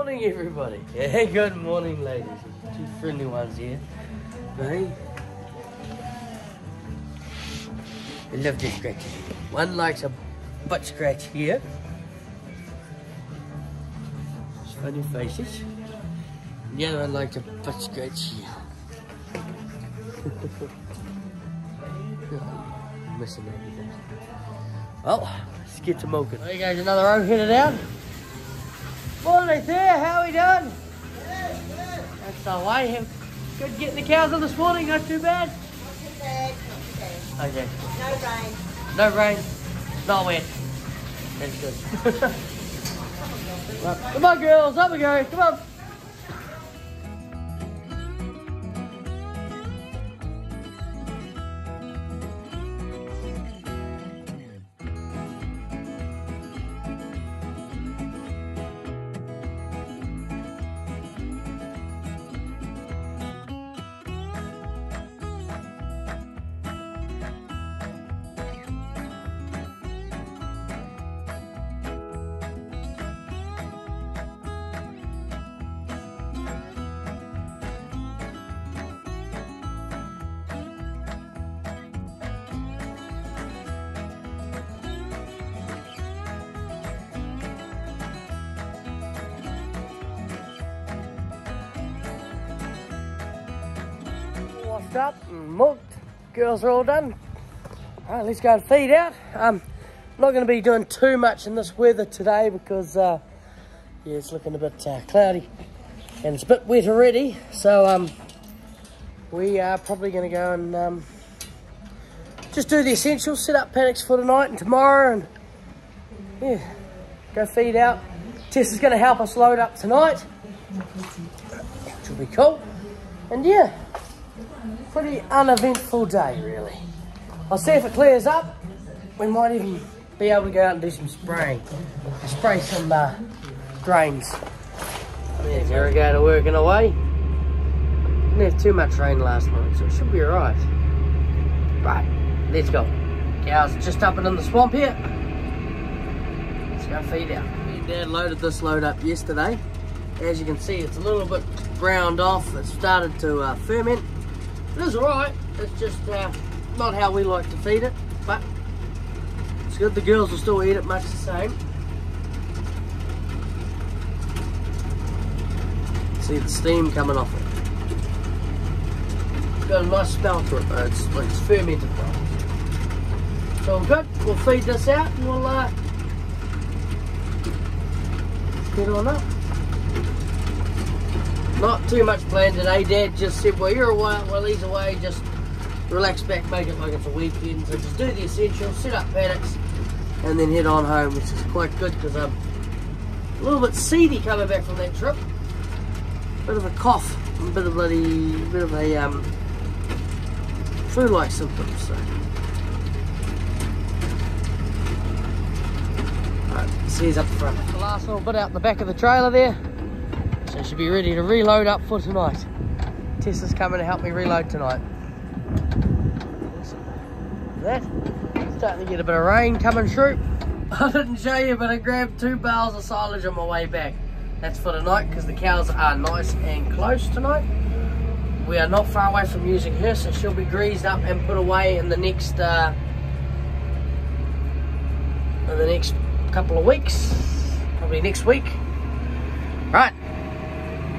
morning, everybody. Yeah, good morning, ladies. Two friendly ones here. Hey. I love this scratch. One likes a butt scratch here. It's funny faces. And the other one likes a butt scratch here. missing everything. Well, let's get to milking. There goes another row headed out. Morning there, how are we doing? That's the way. Good getting the cows on this morning, not too bad. Not too bad, not too bad. Okay. No rain. No rain, not wet. That's good. Come on girls, up we go, come on. Up and milked. Girls are all done. All right, let's go and feed out. Um, not going to be doing too much in this weather today because uh, yeah, it's looking a bit uh, cloudy and it's a bit wet already. So um, we are probably going to go and um, just do the essentials, set up paddocks for tonight and tomorrow, and yeah, go feed out. Tess is going to help us load up tonight, which will be cool. And yeah, pretty uneventful day, really. I'll see if it clears up. We might even be able to go out and do some spraying. Spray some uh, drains. There's irrigator working away. Didn't have too much rain last night, so it should be alright. Right, let's go. Cows just up and in the swamp here. Let's go feed out. Dad loaded this load up yesterday. As you can see, it's a little bit browned off. It started to uh, ferment. It is alright. It's just uh, not how we like to feed it, but it's good. The girls will still eat it much the same. See the steam coming off it. Got a nice smell to it though. It's it's fermented well. So good. We'll feed this out and we'll uh, get on up. Not too much planned today. Dad just said, well, you're away, well, he's away, just relax back, make it like it's a weekend. So just do the essentials, set up paddocks, and then head on home, which is quite good because I'm a little bit seedy coming back from that trip. Bit of a cough, a bit of bloody, bit of a um, flu-like symptoms. So. Alright, see he's up front. The last little bit out the back of the trailer there. So should be ready to reload up for tonight. Tessa's coming to help me reload tonight. That starting to get a bit of rain coming through. I didn't show you, but I grabbed two bales of silage on my way back. That's for tonight because the cows are nice and close tonight. We are not far away from using her, so she'll be greased up and put away in the next uh, in the next couple of weeks, probably next week.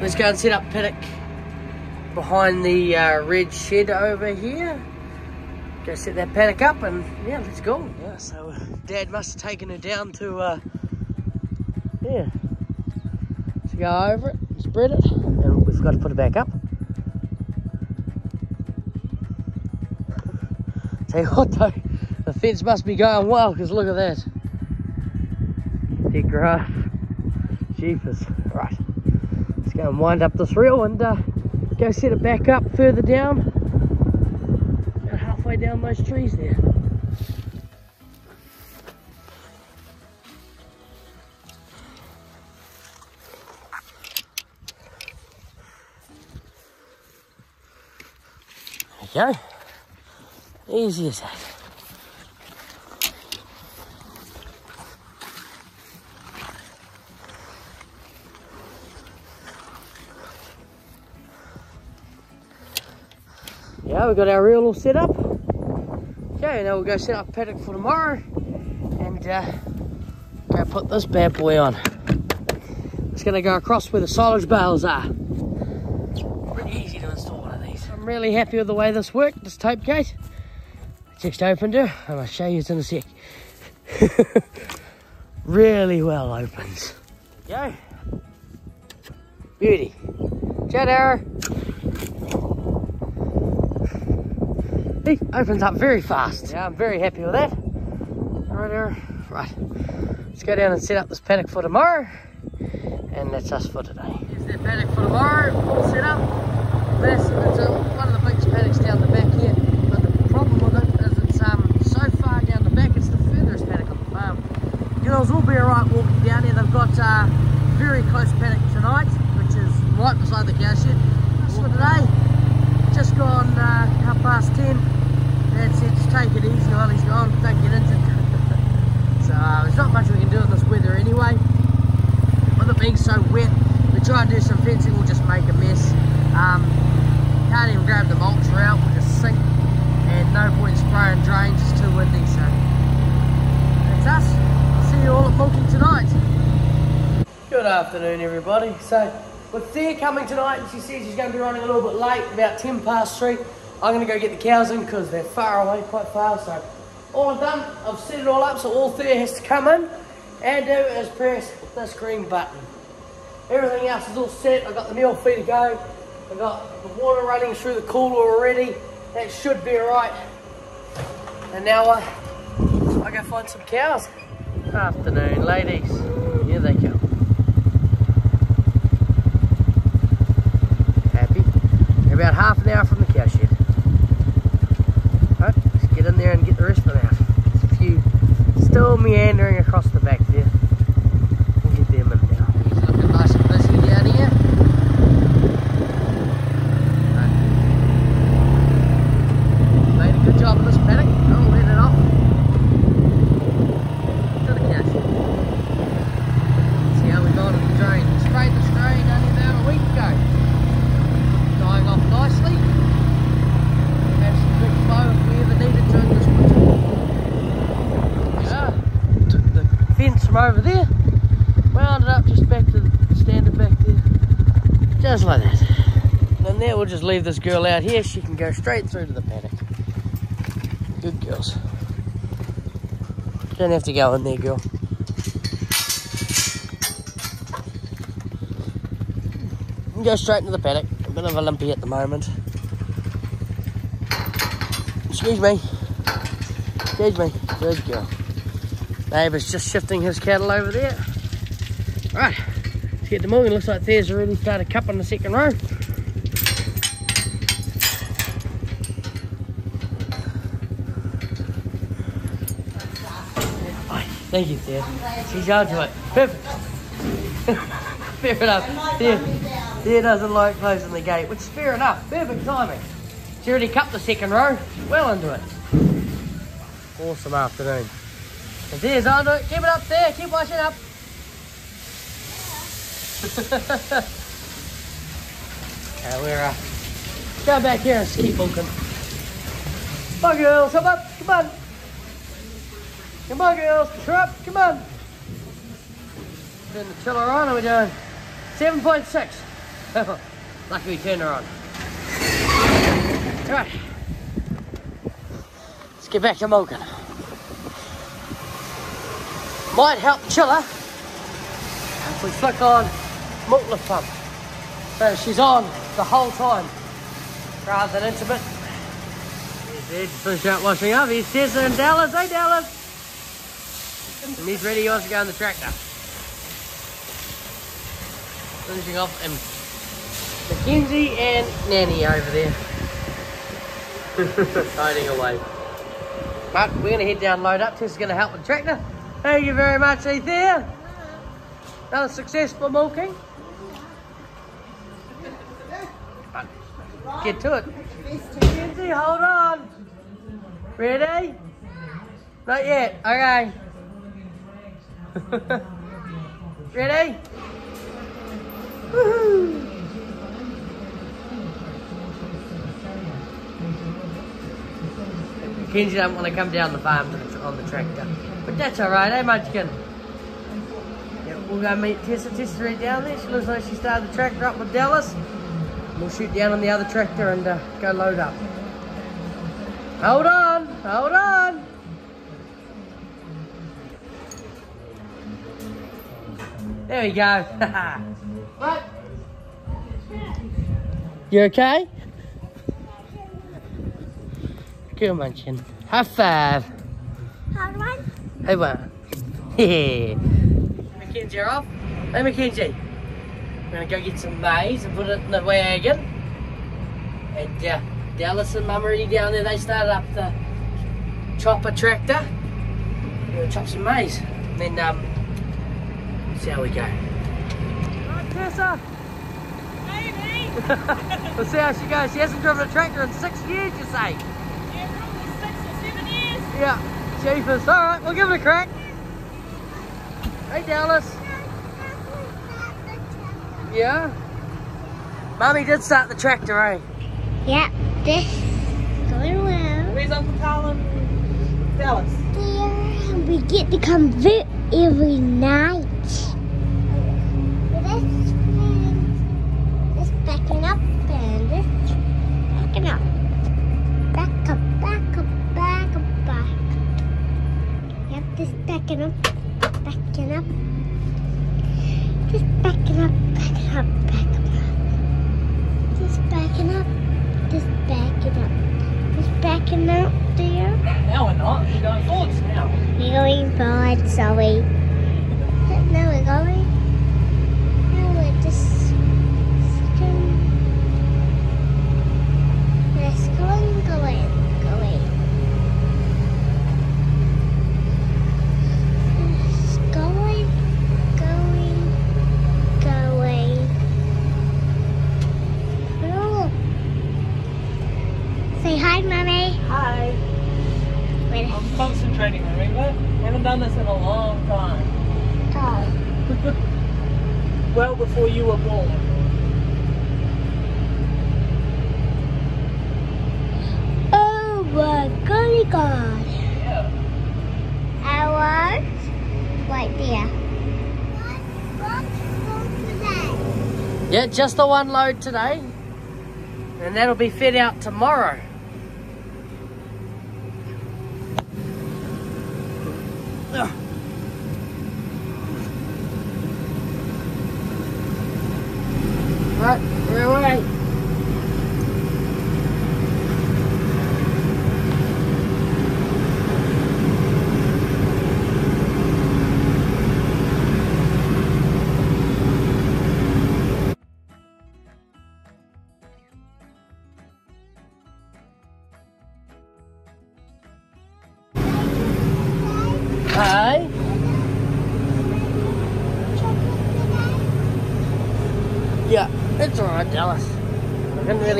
Let's go and set up paddock behind the uh, red shed over here. Go set that paddock up and yeah, let's go. Yeah, so uh, Dad must have taken her down to uh, yeah, to go over it, spread it, and we've got to put it back up. Tell you what though, the fence must be going well because look at that. Dead grass. Jeepers. Go and wind up this reel and uh, go set it back up further down. About halfway down those trees there. There you go. Easy as that. We've got our reel all set up. Okay, now we'll go set up paddock for tomorrow and uh, go put this bad boy on. It's gonna go across where the silage bales are. Pretty easy to install one of these. I'm really happy with the way this worked, this tape gate. Just opened it, and I'll show you in a sec. really well opens. Go. Beauty. Jet He opens up very fast. Yeah, I'm very happy with that. Right there. Right. Let's go down and set up this paddock for tomorrow. And that's us for today. Here's the paddock for tomorrow, all set up. This, it's a, one of the biggest paddocks down the back here. But the problem with it is it's um, so far down the back, it's the furthest paddock on the farm. Girls will be alright walking down here. They've got uh, very close paddock tonight, which is right beside the cow shed. That's for today. Just gone uh, half past ten. That's it, just take it easy while he's gone, don't get injured. so uh, there's not much we can do in this weather anyway. With it being so wet, we try and do some fencing, we'll just make a mess. Um, can't even grab the mulch out, we'll just sink. And no point in spraying drains, it's too windy, so that's us. See you all at milking tonight. Good afternoon everybody. So with Thea coming tonight, and she says she's going to be running a little bit late, about 10 past 3. I'm going to go get the cows in because they're far away, quite far. So all I've done, I've set it all up so all Thea has to come in and do is press this green button. Everything else is all set. I've got the meal feed to go. I've got the water running through the cooler already. That should be alright. And now uh, I go find some cows. Afternoon, ladies. Here they come. Happy? About half an hour from the cow shed. Right, let's get in there and get the rest of them out. There's a few still meandering across the back there. We'll get them in now. It's looking nice and busy down here. Right. Made a good job of this paddock. I'll let it off. To the cow shed. See how we got it the drain. Sprayed this drain only about a week ago. Dying off nicely. Have some quick flow if we ever need it during this winter. Yeah. Took the over there, wound it up just back to standard back there. Just like that. And there we'll just leave this girl out here. She can go straight through to the paddock. Good girls. Don't have to go in there, girl. go straight into the paddock. A bit of a limpy at the moment. Excuse me. Excuse me. Good girl. Neighbour's just shifting his cattle over there. Right, let's get the milking. Looks like Thea's already started cupping the second row. Thank you, Thea. She's on to it. Perfect. fair enough. Thea, Thea doesn't like closing the gate, which is fair enough. Perfect timing. She already cupped the second row. Well into it. Awesome afternoon. And Thea's on it. Keep it up there. Keep washing up. okay, we're uh, go back here and keep milking. Come on, girls. Come up. Come on. Come on, girls. Her up. Come on. Turn the chiller on. Are we doing 7.6? Lucky we turned her on. Right. Let's get back to milking. Might help chiller if we flick on milk pump. So she's on the whole time rather than intimate. Here's Ed, finished out washing up. Here's Tessa and Dallas. Hey Dallas! And he's ready, he wants to go in the tractor. Finishing off and Mackenzie and Nanny over there. Hiding away. But we're going to head down, load up. Tessa's going to help with the tractor. Thank you very much, Ethia. Another successful milking. Get to it. Mackenzie, hold on. Ready? Not yet. Okay. Ready? Woohoo! Mackenzie don't want to come down the farm on the tractor. But that's alright, eh, Munchkin? Yeah, we'll go meet Tessa. Tessa's right down there. She looks like she started the tractor up with Dallas. We'll shoot down on the other tractor and uh, go load up. Hold on, hold on. There we go. what? You okay? Good munchkin. High five. Hard one. Hey, one. Yeah. Mackenzie, you're off. Hey, Mackenzie. We're gonna go get some maize and put it in the wagon. And uh, Dallas and Mum are already down there. They started up the chopper tractor. We're gonna chop some maize. And then um, see how we go. Right, Tessa. Maybe. we'll see how she goes. She hasn't driven a tractor in six years, you say? Yeah, probably six or seven years. Yeah. Jeepers. All right, we'll give it a crack. Hey, Dallas. Yeah? Mommy did start the tractor, eh? Yep, this going well. Where's Uncle and Dallas? There, we get to come visit every night. This this backing up and this backing up. Back up, back up, back up, back. Yep, this backing up, backing up. Just backing up, backing up, back up. Just backing up, just backing up. Just backing up there. Now we're not. We're going forwards now. We're going forward, sorry. No, we're going. No, we're just going. Let's going, going, going. Let's going, going, going. Oh. Say hi, mommy. Hi. Wait a I'm concentrating, remember? Haven't done this in a long time. Oh. Well before you were born. Oh my golly god. Yeah. I was right there. Yeah, just the one load today. And that'll be fed out tomorrow.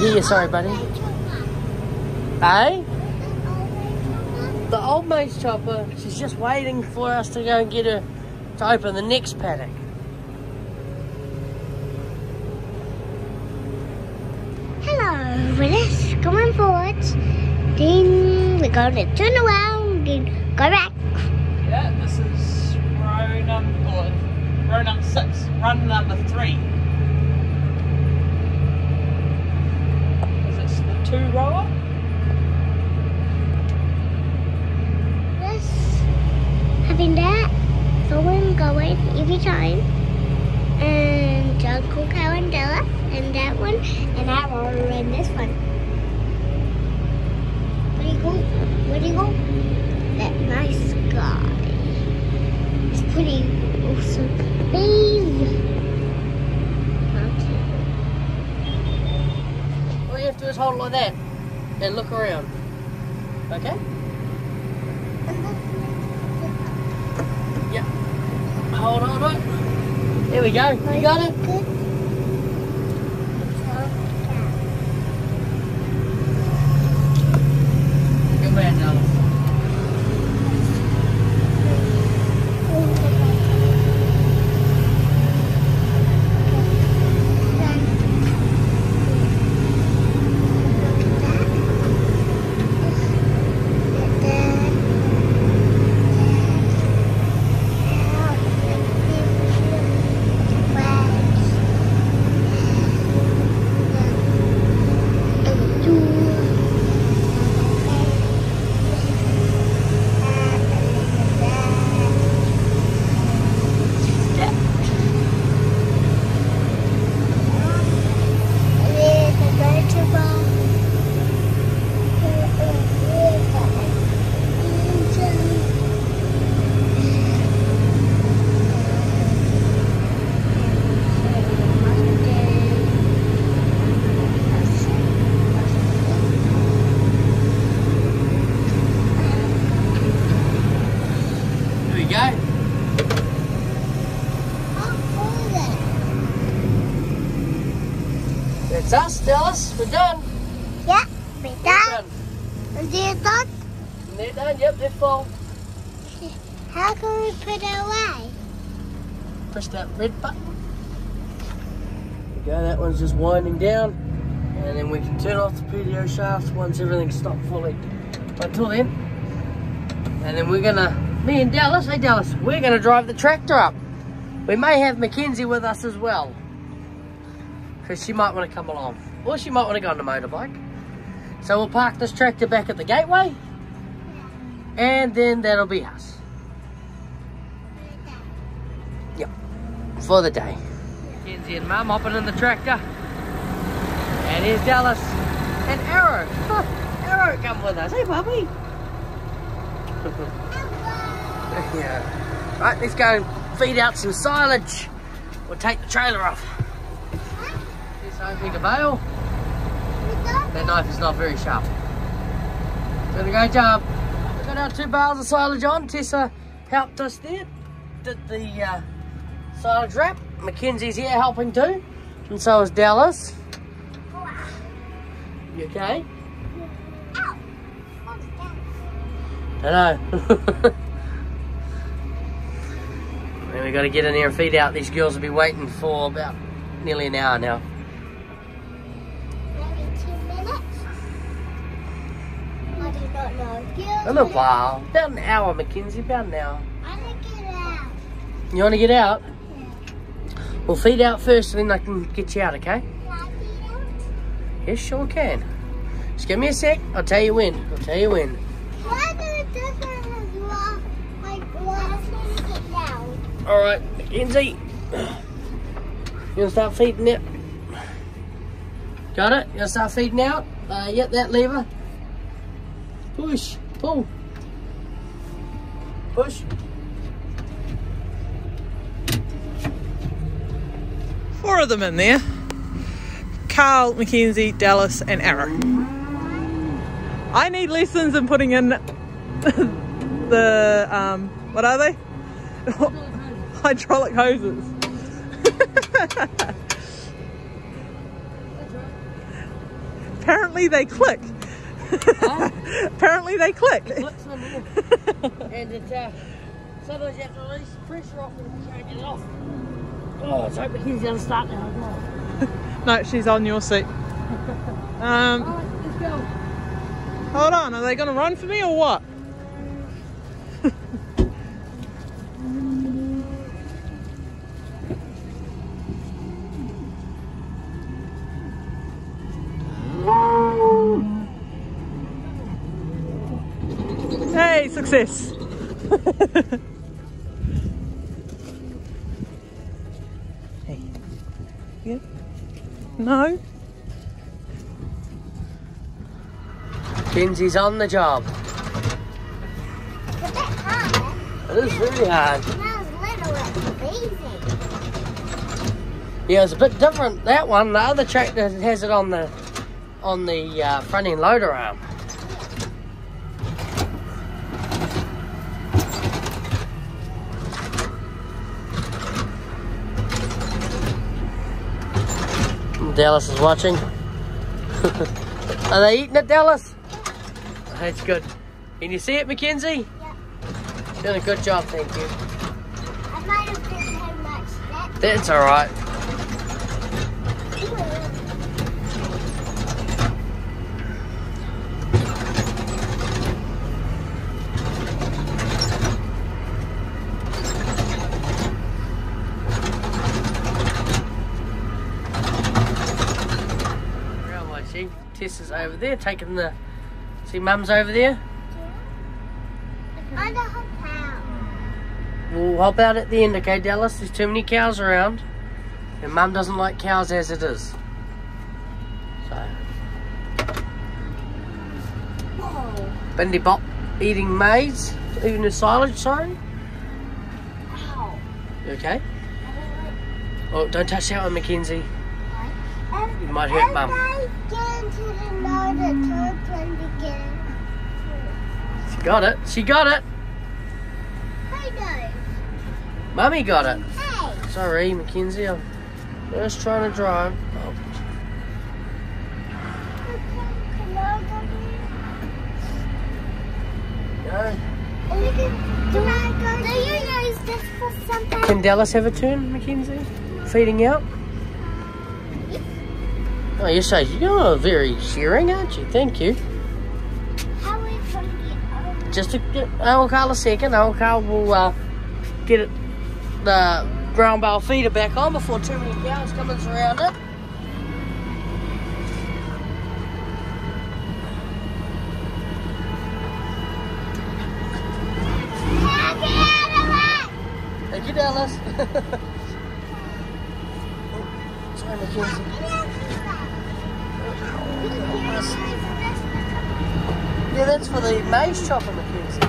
Hear you, sorry, buddy. Hey? The old mate's chopper, she's just waiting for us to go and get her to open the next paddock. Hello, we're just going forward. Then we're going to turn around and go back. Yeah, this is row number, or row number six, run number three. Is this the two rower? Just having that going, going every time. And Cow and Della, and that one, and I roller in this one. Where do you go? Where do you go? That nice guy. It's pretty awesome. Bees. Mountain. All you have to do is hold it like that and look around. Okay? Yep. Hold on, on. There we go. You got it? Good. Good man, Dallas. That's us, Dallas. We're done. Yeah, we We're done. done. And they're done. And they're done. Yep, they're full. How can we put it away? Press that red button. There you go. That one's just winding down. And then we can turn off the PTO shaft once everything's stopped fully. But until then, and then we're gonna, me and Dallas, hey Dallas, we're gonna drive the tractor up. We may have Mackenzie with us as well. Because she might want to come along. Or she might want to go on the motorbike. So we'll park this tractor back at the gateway. And then that'll be us. Yep, for the day. Kenzie and Mum hopping in the tractor. And here's Dallas and Arrow. Arrow come with us. Hey, puppy. yeah. Right, let's go feed out some silage. We'll take the trailer off. Just opening the bail. That knife is not very sharp. Did a great job. We've got our two bales of silage on. Tessa helped us there. Did the uh, silage wrap. Mackenzie's here helping too. And so is Dallas. You okay? I know. and we got to get in there and feed out. These girls will be waiting for about nearly an hour now. Know. A little while. About an hour, Mackenzie. About an hour. I want to get out. You want to get out? We'll feed out first and then I can get you out, okay? Can I get out? Yes, sure can. Just give me a sec. I'll tell you when. I'll tell you when. Why do it different as well? Like, let's get down. All right, Mackenzie. You gonna start feeding it? Got it? You gonna start feeding out? Uh, yep, that lever. Push, pull. Push. Four of them in there. Carl, Mackenzie, Dallas, and Arrow. I need lessons in putting in the um, what are they? Hydraulic hoses. Apparently they click. Huh? Apparently they click. Flips on there. and it, uh, sometimes you have to release the pressure off and try to get it off. Oh, let's hope Mackenzie's gonna start now. No, she's on your seat. Um, right, let's go. hold on, are they going to run for me or what? Hey, success! hey. Yeah. No? Mackenzie's on the job. It's a bit hard. It is really hard. When I was little, it was easy. Yeah, it's a bit different. That one, the other tractor has it on the on the uh, front end loader arm. Dallas is watching. Are they eating it, Dallas? That's good. Can you see it, Mackenzie? Yeah. Doing a good job, thank you. I might have been too much. That That's all right. Railway, see? Tess is over there taking the. See, Mum's over there. under her pound. We'll hop out at the end, okay, Dallas? There's too many cows around. And Mum doesn't like cows as it is. So, Whoa. Bindi Bop eating maize, eating the silage, sorry. Ow. You okay? I don't like Oh, don't touch that one, Mackenzie. You might hit mum. She got it. She got it. Mummy got it. Hey. Sorry, Mackenzie. I'm just trying to drive. Oh. Can Dallas have a turn, Mackenzie? Feeding out? Oh, you say you're very sharing, aren't you? Thank you. How are Just to get, I will call a second. I will call will uh, get it, the ground bale feeder back on before too many cows come and surround it. Thank you, Dallas. Sorry, Mackenzie. Yeah, that's for the maize chopper, Mackenzie.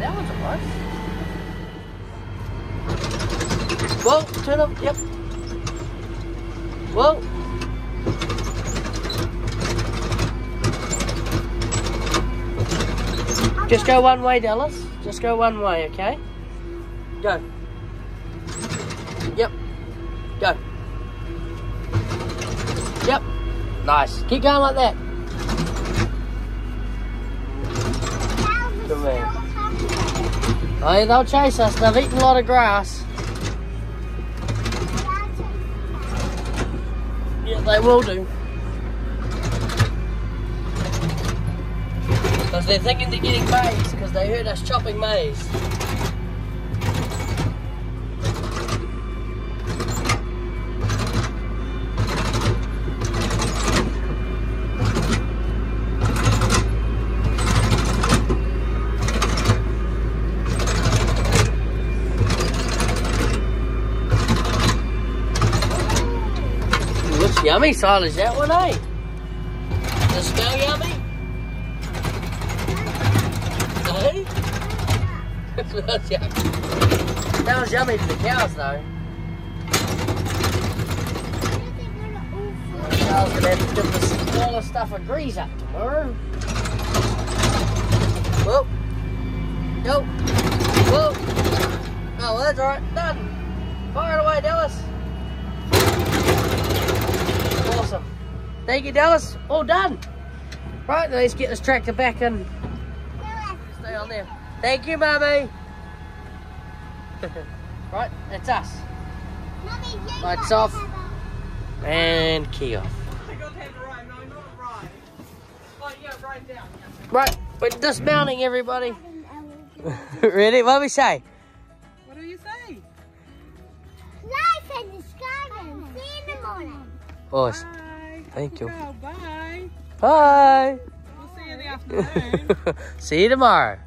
Yeah, alright. Whoa, turn up, yep. Whoa. Just go one way, Dallas. Just go one way, okay? Go. Yep. Go. Yep. Nice. Keep going like that. They'll chase us. They've eaten a lot of grass. Yeah, they will do. Because they're thinking they're getting maize because they heard us chopping maize. Yummy, Is that one, eh? Does it smell yummy? Eh? Smells yummy. Smells yummy to the cows, though. Cows gonna have to give the smaller stuff a grease up tomorrow. Whoa. Go. Whoa. Oh, that's alright. Done. Fire it away, Dallas. Awesome. Thank you, Dallas. All done. Right, let's get this tractor back in. Stay on there. Thank you, Mummy. right, that's us. Lights off. And key off. I got to have a ride. No, not a. Oh, yeah, ride down. Yeah. Right, we're dismounting, everybody. Ready? What do we say? What do you say? Life in the sky and see you in the morning. Awesome. Thank you. Oh, bye. Bye. We'll see you in the afternoon. See you tomorrow.